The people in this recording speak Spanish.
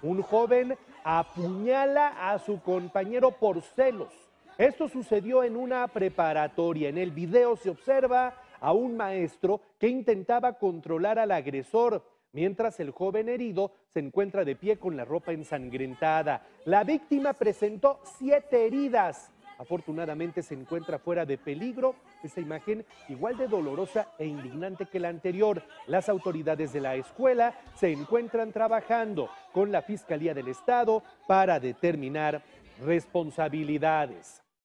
Un joven apuñala a su compañero por celos. Esto sucedió en una preparatoria. En el video se observa a un maestro que intentaba controlar al agresor, mientras el joven herido se encuentra de pie con la ropa ensangrentada. La víctima presentó siete heridas. Afortunadamente se encuentra fuera de peligro. Esta imagen igual de dolorosa e indignante que la anterior. Las autoridades de la escuela se encuentran trabajando con la Fiscalía del Estado para determinar responsabilidades.